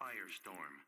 Firestorm.